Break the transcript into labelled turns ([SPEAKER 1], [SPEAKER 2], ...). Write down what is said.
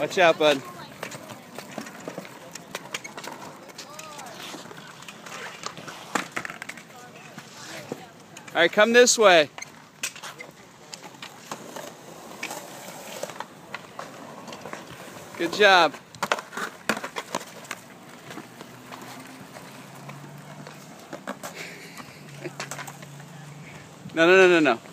[SPEAKER 1] Watch out, bud. All right, come this way. Good job. No, no, no, no, no.